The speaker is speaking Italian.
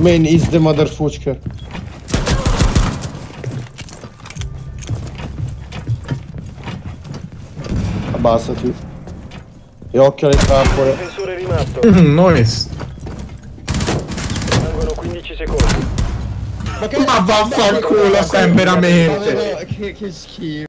Main is the motherfucker. Abbassati. E occhio alle trappole. Difensore rimasto. nice. Rimangono 15 secondi. Ma vaffanculo, stai veramente. Che, che schifo.